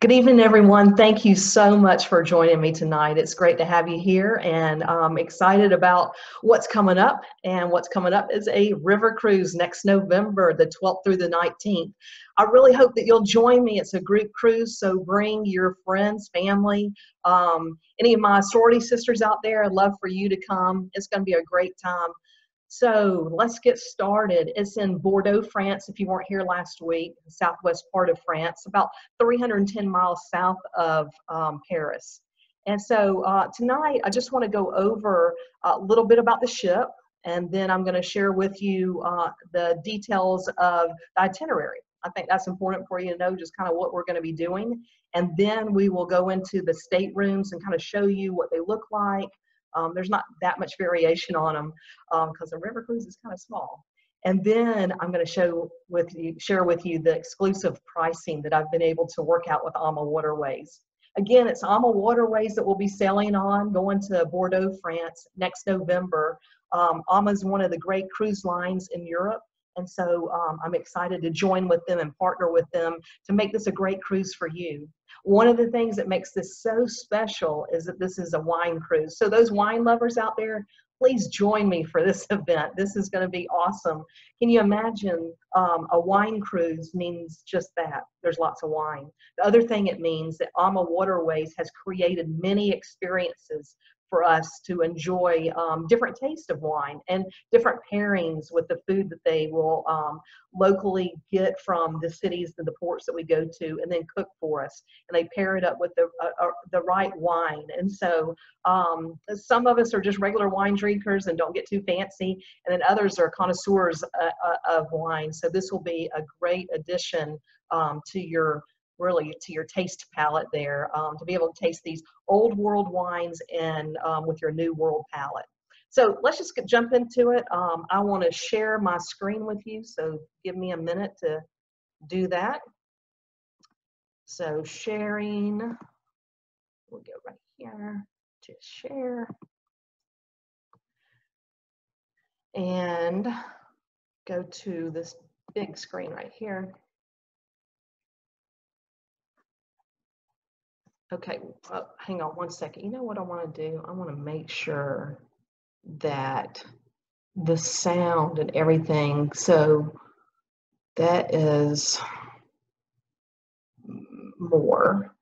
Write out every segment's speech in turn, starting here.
Good evening, everyone. Thank you so much for joining me tonight. It's great to have you here, and I'm excited about what's coming up. And what's coming up is a river cruise next November, the 12th through the 19th. I really hope that you'll join me. It's a group cruise, so bring your friends, family, um, any of my sorority sisters out there. I'd love for you to come. It's going to be a great time. So let's get started. It's in Bordeaux, France, if you weren't here last week, southwest part of France, about 310 miles south of um, Paris. And so uh, tonight, I just want to go over a little bit about the ship, and then I'm going to share with you uh, the details of the itinerary. I think that's important for you to know just kind of what we're going to be doing. And then we will go into the staterooms and kind of show you what they look like, um, there's not that much variation on them because um, the river cruise is kind of small. And then I'm going to show with you, share with you the exclusive pricing that I've been able to work out with AMA Waterways. Again, it's AMA Waterways that we'll be sailing on, going to Bordeaux, France next November. Um, AMA is one of the great cruise lines in Europe. And so um, I'm excited to join with them and partner with them to make this a great cruise for you. One of the things that makes this so special is that this is a wine cruise. So those wine lovers out there, please join me for this event. This is going to be awesome. Can you imagine um, a wine cruise means just that? There's lots of wine. The other thing it means that AMA Waterways has created many experiences for us to enjoy um, different tastes of wine and different pairings with the food that they will um, locally get from the cities and the ports that we go to and then cook for us. And they pair it up with the uh, uh, the right wine. And so um, some of us are just regular wine drinkers and don't get too fancy. And then others are connoisseurs uh, uh of wine. So this will be a great addition um, to your really to your taste palette there um, to be able to taste these old world wines and um, with your new world palette. So let's just jump into it. Um, I want to share my screen with you, so give me a minute to do that. So sharing, we'll go right here to share. And go to this big screen right here. Okay, uh, hang on one second. You know what I want to do? I want to make sure that the sound and everything, so that is more.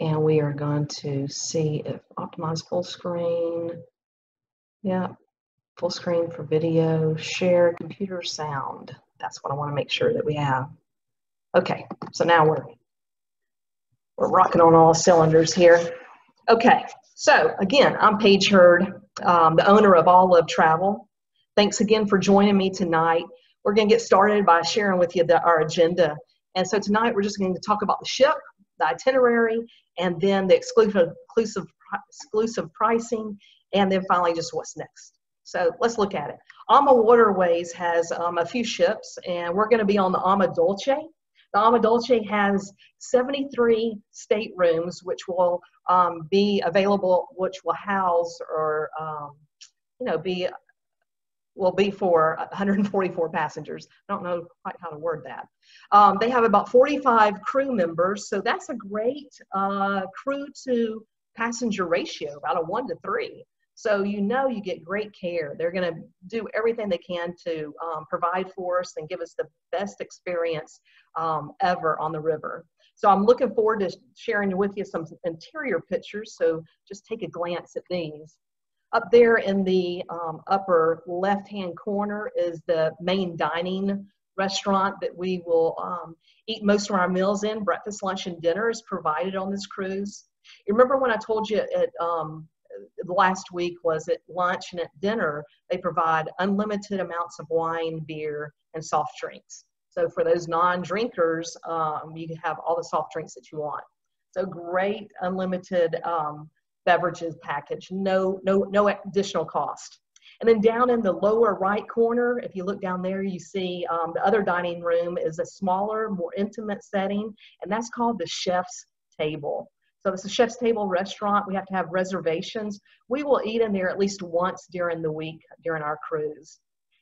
And we are going to see if optimize full screen. Yeah, full screen for video, share computer sound. That's what I want to make sure that we have. Okay, so now we're we're rocking on all cylinders here. Okay, so again, I'm Paige Hurd, um, the owner of All Love Travel. Thanks again for joining me tonight. We're going to get started by sharing with you the, our agenda. And so tonight we're just going to talk about the ship, the itinerary, and then the exclusive, exclusive, exclusive pricing, and then finally just what's next. So let's look at it. AMA Waterways has um, a few ships, and we're going to be on the AMA Dolce. The AMA Dolce has 73 staterooms, which will um, be available, which will house or, um, you know, be will be for 144 passengers. I don't know quite how to word that. Um, they have about 45 crew members, so that's a great uh, crew to passenger ratio, about a one to three. So you know you get great care. They're going to do everything they can to um, provide for us and give us the best experience um, ever on the river. So I'm looking forward to sharing with you some interior pictures. So just take a glance at these. Up there in the um, upper left-hand corner is the main dining restaurant that we will um, eat most of our meals in. Breakfast, lunch, and dinner is provided on this cruise. You remember when I told you at um, last week was at lunch and at dinner, they provide unlimited amounts of wine, beer, and soft drinks. So for those non-drinkers, um, you can have all the soft drinks that you want. So great unlimited um, beverages package, no, no, no additional cost. And then down in the lower right corner, if you look down there, you see um, the other dining room is a smaller, more intimate setting, and that's called the chef's table. So it's a chef's table restaurant. We have to have reservations. We will eat in there at least once during the week during our cruise.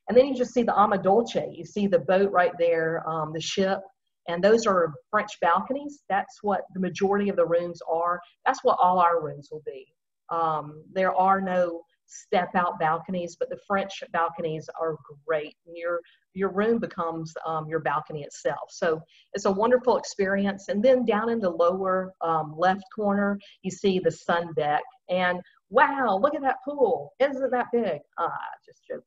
And then you just see the Ama. You see the boat right there, um, the ship. And those are French balconies. That's what the majority of the rooms are. That's what all our rooms will be. Um, there are no step out balconies, but the French balconies are great. Your, your room becomes um, your balcony itself. So it's a wonderful experience. And then down in the lower um, left corner, you see the sun deck. And wow, look at that pool. Isn't that big? Ah, just joking.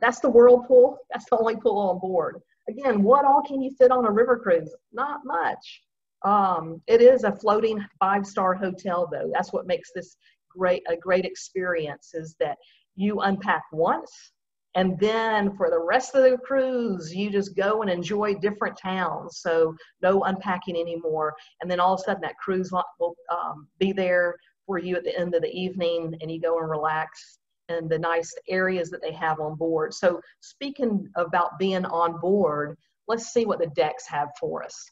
That's the whirlpool. That's the only pool on board. Again, what all can you fit on a river cruise? Not much. Um, it is a floating five-star hotel, though. That's what makes this great a great experience is that you unpack once and then for the rest of the cruise you just go and enjoy different towns. So no unpacking anymore. And then all of a sudden that cruise will um, be there for you at the end of the evening and you go and relax in the nice areas that they have on board. So speaking about being on board let's see what the decks have for us.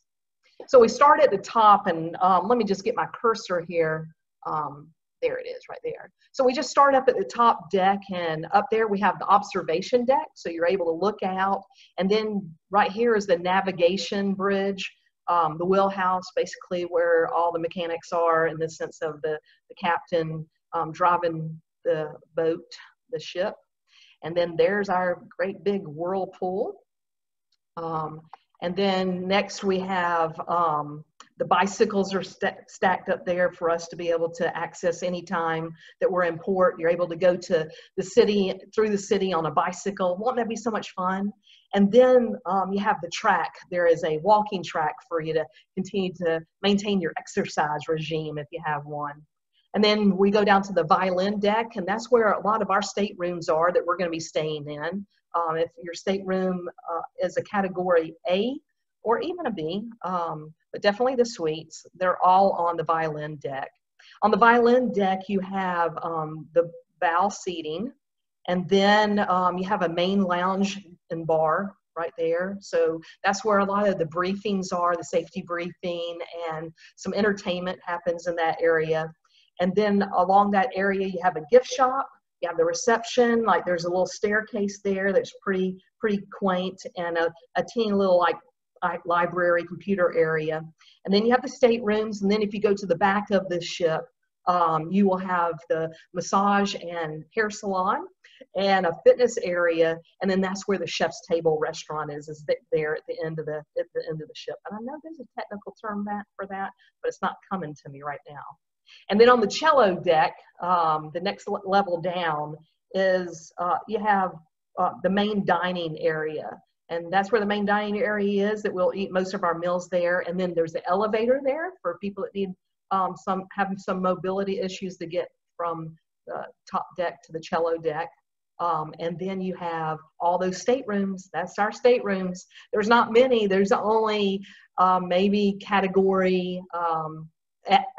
So we start at the top and um, let me just get my cursor here. Um, there it is right there. So we just start up at the top deck and up there we have the observation deck. So you're able to look out and then right here is the navigation bridge, um, the wheelhouse basically where all the mechanics are in the sense of the, the captain um, driving the boat, the ship. And then there's our great big whirlpool. Um, and then next we have um, the bicycles are st stacked up there for us to be able to access anytime that we're in port. You're able to go to the city, through the city on a bicycle. Won't that be so much fun? And then um, you have the track. There is a walking track for you to continue to maintain your exercise regime if you have one. And then we go down to the violin deck, and that's where a lot of our staterooms are that we're going to be staying in. Um, if your stateroom uh, is a category A or even a B, um, but definitely the suites, they're all on the violin deck. On the violin deck, you have um, the bow seating, and then um, you have a main lounge and bar right there. So that's where a lot of the briefings are, the safety briefing, and some entertainment happens in that area. And then along that area, you have a gift shop you have the reception, like there's a little staircase there that's pretty pretty quaint and a, a teeny little like, library computer area. And then you have the staterooms, and then if you go to the back of the ship, um, you will have the massage and hair salon and a fitness area, and then that's where the chef's table restaurant is, is there at the end of the at the end of the ship. And I know there's a technical term that for that, but it's not coming to me right now. And then on the cello deck, um, the next level down is uh, you have uh, the main dining area. And that's where the main dining area is that we'll eat most of our meals there. And then there's the elevator there for people that need um, some, having some mobility issues to get from the top deck to the cello deck. Um, and then you have all those staterooms. That's our staterooms. There's not many. There's only um, maybe category um,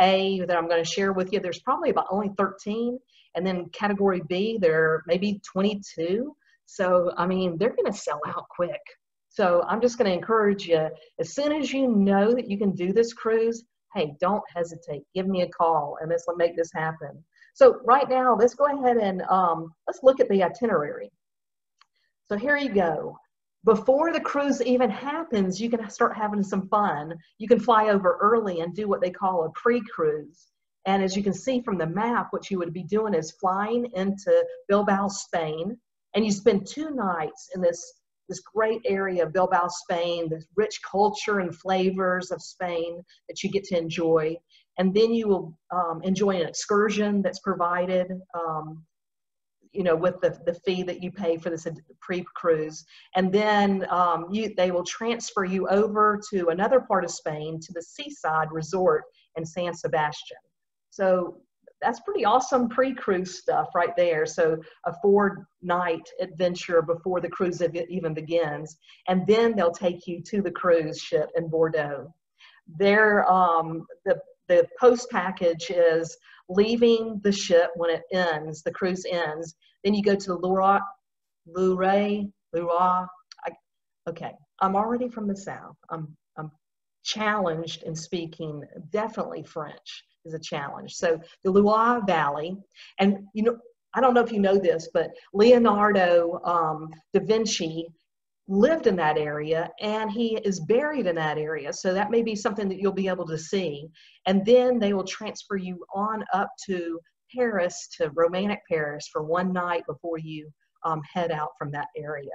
a that I'm going to share with you, there's probably about only 13. And then category B, there may be 22. So, I mean, they're going to sell out quick. So I'm just going to encourage you, as soon as you know that you can do this cruise, hey, don't hesitate. Give me a call and let's make this happen. So right now, let's go ahead and um, let's look at the itinerary. So here you go before the cruise even happens, you can start having some fun. You can fly over early and do what they call a pre-cruise. And as you can see from the map, what you would be doing is flying into Bilbao, Spain, and you spend two nights in this, this great area of Bilbao, Spain, this rich culture and flavors of Spain that you get to enjoy. And then you will um, enjoy an excursion that's provided um, you know, with the, the fee that you pay for this pre-cruise. And then um, you, they will transfer you over to another part of Spain to the seaside resort in San Sebastian. So that's pretty awesome pre-cruise stuff right there. So a four-night adventure before the cruise even begins, and then they'll take you to the cruise ship in Bordeaux. There, um, the the post package is leaving the ship when it ends, the cruise ends. Then you go to the Lura, Lure, Lura. I, okay, I'm already from the South. I'm, I'm challenged in speaking definitely French is a challenge. So the Loire Valley, and you know, I don't know if you know this, but Leonardo um, da Vinci lived in that area and he is buried in that area. So that may be something that you'll be able to see. And then they will transfer you on up to Paris, to Romantic Paris, for one night before you um, head out from that area.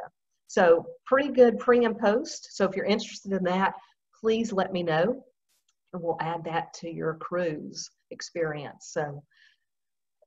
So pretty good pre and post. So if you're interested in that, please let me know we'll add that to your cruise experience. So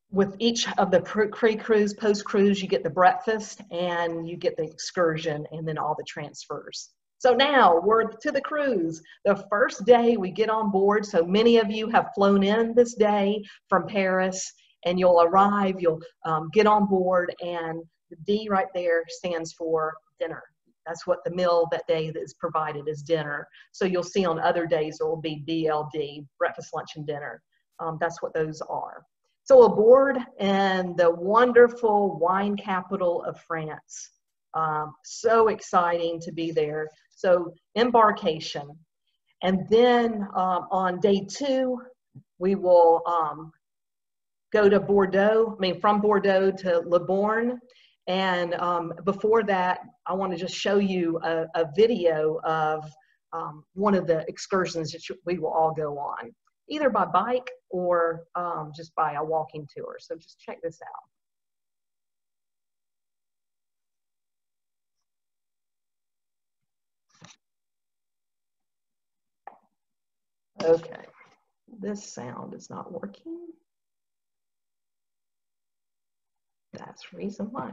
with each of the pre-cruise, post-cruise, you get the breakfast and you get the excursion and then all the transfers. So now we're to the cruise. The first day we get on board, so many of you have flown in this day from Paris and you'll arrive, you'll um, get on board and the D right there stands for dinner. That's what the meal that day is provided is dinner. So you'll see on other days there will be BLD, breakfast, lunch, and dinner. Um, that's what those are. So aboard in the wonderful wine capital of France. Um, so exciting to be there. So embarkation. And then um, on day two, we will um, go to Bordeaux, I mean from Bordeaux to Libourne. And um, before that, I want to just show you a, a video of um, one of the excursions that we will all go on, either by bike or um, just by a walking tour. So just check this out. Okay, this sound is not working. That's reason why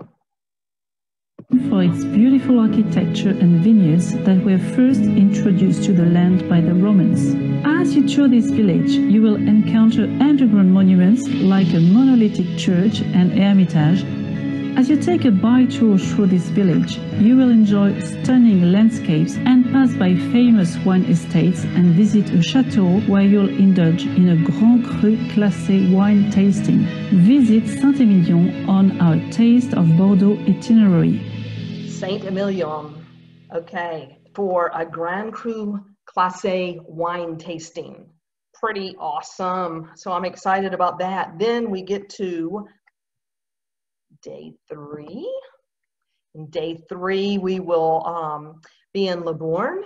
for its beautiful architecture and vineyards that were first introduced to the land by the Romans. As you tour this village, you will encounter underground monuments like a monolithic church and hermitage. As you take a bike tour through this village, you will enjoy stunning landscapes and pass by famous wine estates and visit a chateau where you'll indulge in a Grand Cru Classé wine tasting. Visit Saint-Emilion on our Taste of Bordeaux itinerary. Saint Emilion, okay, for a Grand Cru Classé wine tasting. Pretty awesome. So I'm excited about that. Then we get to day three. In day three, we will um, be in Libourne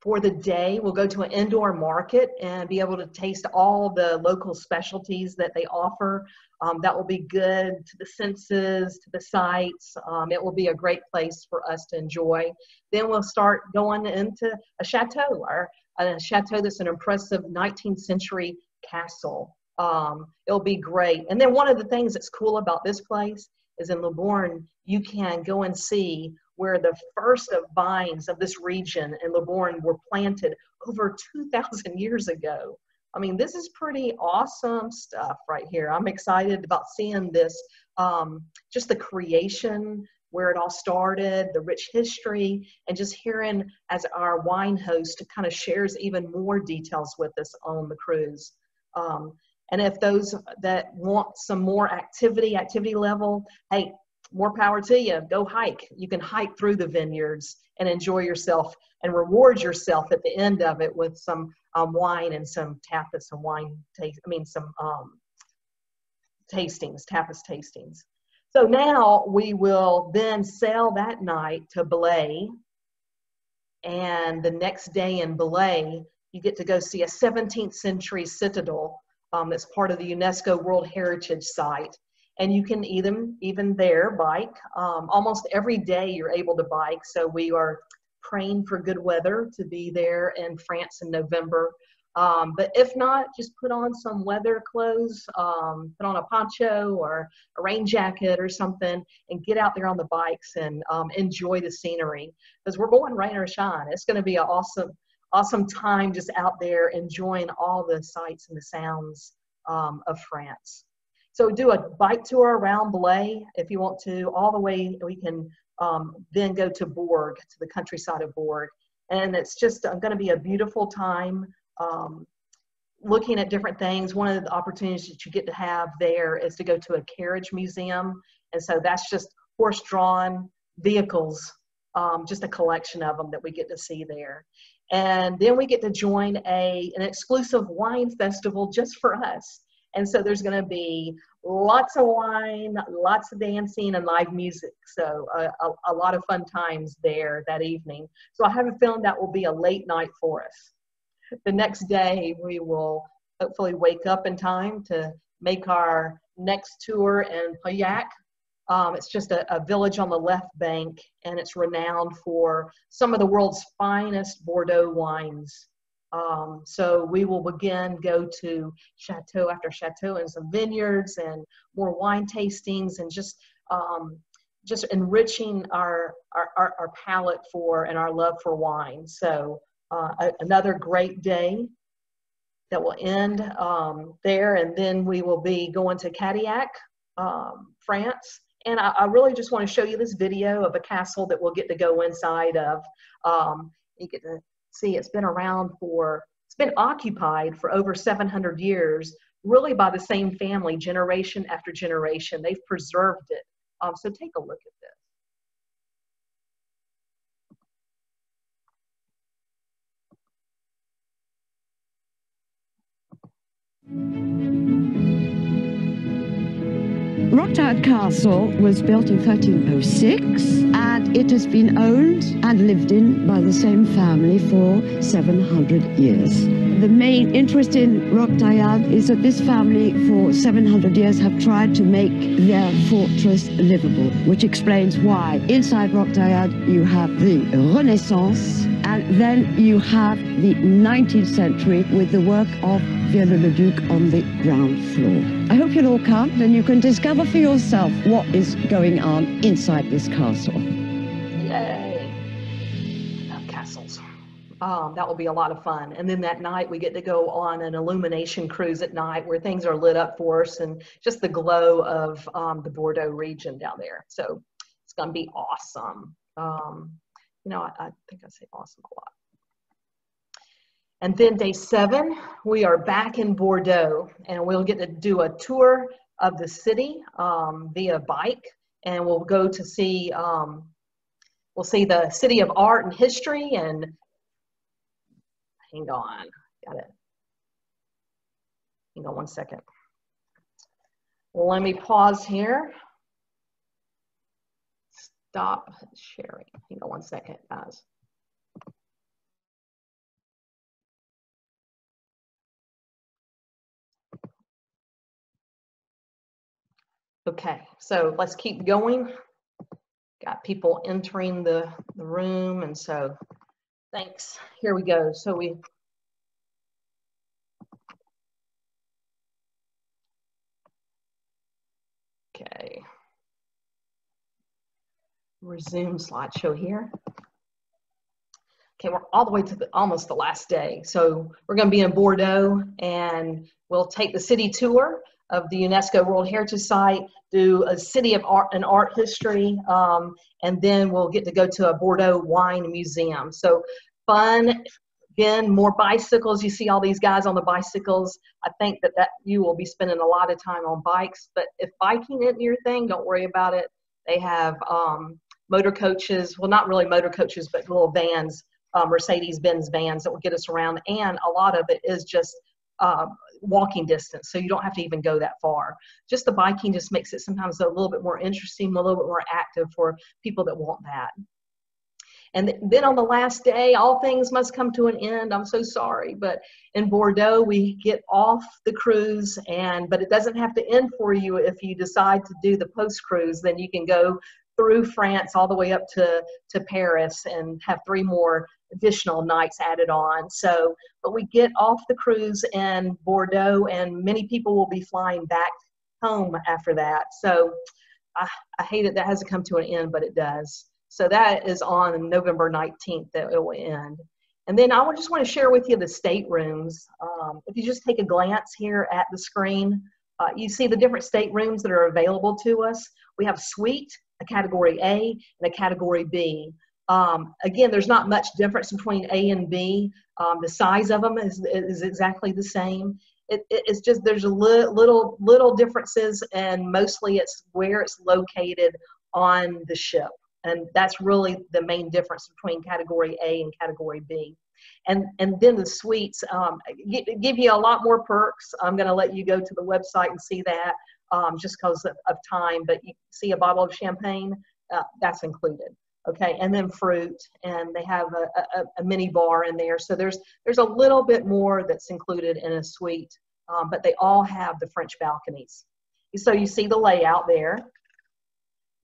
for the day. We'll go to an indoor market and be able to taste all the local specialties that they offer. Um, that will be good to the senses, to the sights. Um, it will be a great place for us to enjoy. Then we'll start going into a chateau, or a chateau that's an impressive 19th century castle. Um, it'll be great. And then one of the things that's cool about this place is in Libourne, you can go and see where the first of vines of this region in Libourne were planted over 2,000 years ago. I mean, this is pretty awesome stuff right here. I'm excited about seeing this, um, just the creation, where it all started, the rich history, and just hearing as our wine host kind of shares even more details with us on the cruise. Um, and if those that want some more activity, activity level, hey, more power to you. Go hike. You can hike through the vineyards and enjoy yourself and reward yourself at the end of it with some um, wine and some tapas, and wine taste. I mean, some um, tastings, tapas tastings. So now we will then sail that night to Blaye. And the next day in Blaye, you get to go see a 17th century citadel um, that's part of the UNESCO World Heritage Site. And you can even even there bike. Um, almost every day you're able to bike. So we are praying for good weather to be there in france in november. Um, but if not just put on some weather clothes um, put on a poncho or a rain jacket or something and get out there on the bikes and um, enjoy the scenery. Because we're going rain or shine. It's going to be an awesome awesome time just out there enjoying all the sights and the sounds um, of france so do a bike tour around Blaye if you want to, all the way we can um, then go to Bourg, to the countryside of Bourg. And it's just uh, going to be a beautiful time um, looking at different things. One of the opportunities that you get to have there is to go to a carriage museum. And so that's just horse-drawn vehicles, um, just a collection of them that we get to see there. And then we get to join a, an exclusive wine festival just for us And so there's going to be lots of wine, lots of dancing, and live music. So uh, a, a, lot of fun times there that evening. So I have a feeling that will be a late night for us. The next day, we will hopefully wake up in time to make our next tour in Pauillac. Um, it's just a, a, village on the left bank, and it's renowned for some of the world's finest Bordeaux wines. Um, so we will begin go to chateau after chateau and some vineyards and more wine tastings and just um, just enriching our, our, our, our, palate for and our love for wine. So uh, a, another great day that will end um, there and then we will be going to Cadillac, um, France. And I, I, really just want to show you this video of a castle that we'll get to go inside of. Um, you get to see it's been around for, it's been occupied for over 700 years, really by the same family, generation after generation. They've preserved it. Um, so take a look at this. Rock Castle was built in 1306 and it has been owned and lived in by the same family for 700 years. The main interest in Roquetaillade is that this family for 700 years have tried to make their fortress livable, which explains why inside Roquetaillade you have the Renaissance and then you have the 19th century with the work of Viollet-le-Duc on the ground floor. I hope you'll all come and you can discover for yourself what is going on inside this castle. Yay! Love castles. Um, that will be a lot of fun. And then that night we get to go on an illumination cruise at night where things are lit up for us and just the glow of um, the Bordeaux region down there. So it's going to be awesome. Um, you know, I, I think I say awesome a lot. And then day seven, we are back in Bordeaux and we'll get to do a tour of the city um, via bike and we'll go to see, um, we'll see the city of art and history and hang on, got it. Hang on one second. Let me pause here stop sharing. Hang on one second, guys. Okay, so let's keep going. Got people entering the, the room, and so thanks. Here we go. So we Okay resume slideshow here. Okay, we're all the way to the, almost the last day. So we're going to be in Bordeaux and we'll take the city tour of the UNESCO World Heritage Site, do a city of art and art history, um, and then we'll get to go to a Bordeaux wine museum. So fun, again, more bicycles. You see all these guys on the bicycles. I think that, that you will be spending a lot of time on bikes, but if biking isn't your thing, don't worry about it. They have um, motor coaches, well, not really motor coaches, but little vans, um, Mercedes Benz vans that will get us around. And a lot of it is just uh, walking distance, so you don't have to even go that far. Just the biking just makes it sometimes a little bit more interesting, a little bit more active for people that want that. And then on the last day, all things must come to an end. I'm so sorry, but in Bordeaux, we get off the cruise, and but it doesn't have to end for you if you decide to do the post cruise. Then you can go through France all the way up to, to Paris and have three more additional nights added on. So, but we get off the cruise in Bordeaux, and many people will be flying back home after that. So, I, I hate it that hasn't come to an end, but it does. So that is on November 19th that it will end. And then I just want to share with you the staterooms. Um, if you just take a glance here at the screen, uh, you see the different staterooms that are available to us. We have suite, a category A, and a category B. Um, again, there's not much difference between A and B. Um, the size of them is, is exactly the same. It, it, it's just there's a li little little differences, and mostly it's where it's located on the ship, and that's really the main difference between category A and category B. and and then the suites um, give you a lot more perks. I'm going to let you go to the website and see that um, just because of, of, time. But you see a bottle of champagne, uh, that's included. Okay, and then fruit, and they have a, a, a, mini bar in there. So there's there's a little bit more that's included in a suite, um, but they all have the French balconies. So you see the layout there.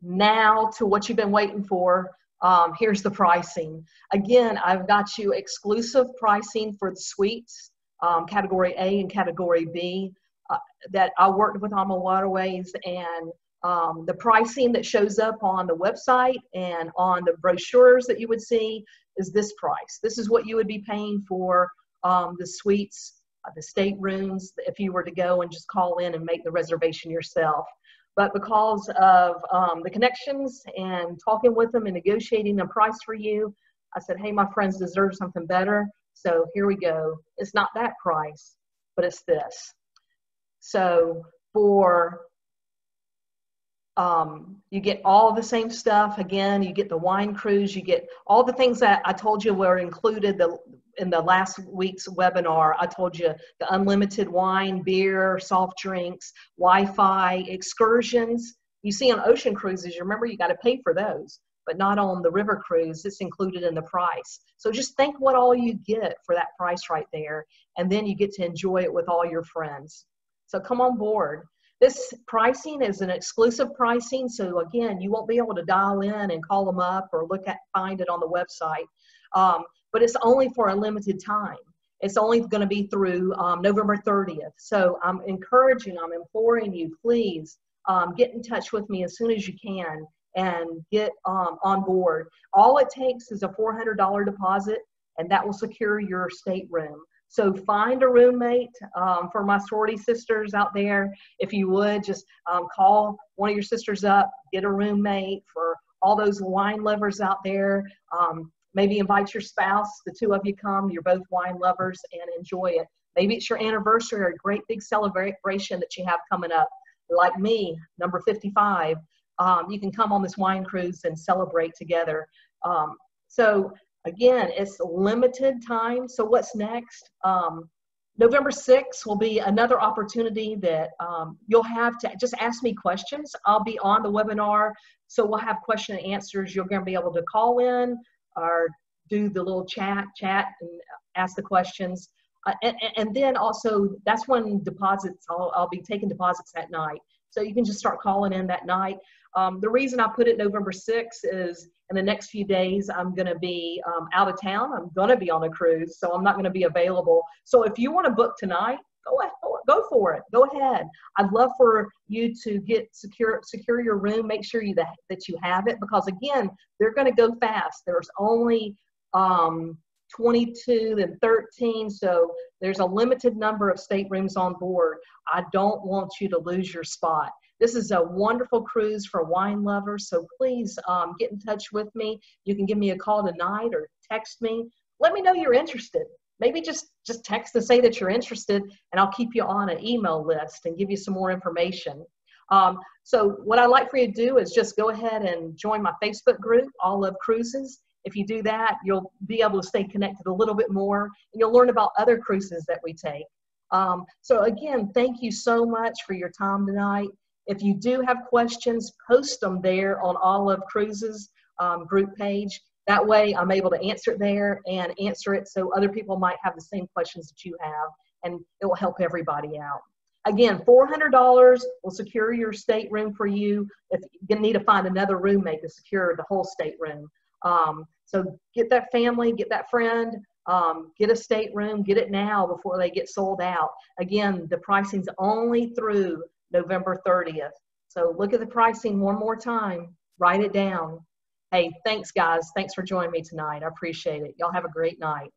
Now to what you've been waiting for. Um, here's the pricing. Again, I've got you exclusive pricing for the suites, um, category A and category B, uh, that I worked with AMA Waterways and um, the pricing that shows up on the website and on the brochures that you would see is this price. This is what you would be paying for um, the suites, uh, the staterooms, if you were to go and just call in and make the reservation yourself. But because of um, the connections and talking with them and negotiating a price for you, I said, hey, my friends deserve something better. So here we go. It's not that price, but it's this. So for um, you get all the same stuff. Again you get the wine cruise you get all the things that i told you were included the, in the last week's webinar. I told you the unlimited wine beer soft drinks wi-fi excursions. You see on ocean cruises you remember you got to pay for those but not on the river cruise. It's included in the price. So just think what all you get for that price right there and then you get to enjoy it with all your friends. So come on board this pricing is an exclusive pricing, so again, you won't be able to dial in and call them up or look at find it on the website. Um, but it's only for a limited time. It's only going to be through um, November 30th. So I'm encouraging, I'm imploring you, please um, get in touch with me as soon as you can and get um, on board. All it takes is a $400 deposit, and that will secure your stateroom. So find a roommate um, for my sorority sisters out there. If you would, just um, call one of your sisters up, get a roommate for all those wine lovers out there. Um, maybe invite your spouse, the two of you come, you're both wine lovers and enjoy it. Maybe it's your anniversary or a great big celebration that you have coming up. Like me, number 55, um, you can come on this wine cruise and celebrate together. Um, so Again, it's limited time. So what's next? Um, November 6th will be another opportunity that um, you'll have to just ask me questions. I'll be on the webinar, so we'll have question and answers. You're going to be able to call in or do the little chat, chat and ask the questions. Uh, and, and, then also, that's when deposits, I'll, I'll be taking deposits that night. So you can just start calling in that night. Um, the reason I put it November 6th is in the next few days, I'm going to be um, out of town. I'm going to be on a cruise, so I'm not going to be available. So if you want to book tonight, go ahead, go for it. Go ahead. I'd love for you to get secure secure your room. Make sure you that, that you have it because again, they're going to go fast. There's only um, 22 and 13, so there's a limited number of staterooms on board. I don't want you to lose your spot. This is a wonderful cruise for wine lovers, so please um, get in touch with me. You can give me a call tonight or text me. Let me know you're interested. Maybe just, just text and say that you're interested, and I'll keep you on an email list and give you some more information. Um, so what I'd like for you to do is just go ahead and join my Facebook group, All Love Cruises. If you do that, you'll be able to stay connected a little bit more, and you'll learn about other cruises that we take. Um, so again, thank you so much for your time tonight. If you do have questions, post them there on All Love Cruises um, group page. That way I'm able to answer it there and answer it so other people might have the same questions that you have and it will help everybody out. Again, $400 will secure your stateroom for you. If you need to find another roommate to secure the whole stateroom. Um, so get that family, get that friend, um, get a stateroom, get it now before they get sold out. Again, the pricing's only through November 30th. So look at the pricing one more time, write it down. Hey, thanks guys. Thanks for joining me tonight. I appreciate it. Y'all have a great night.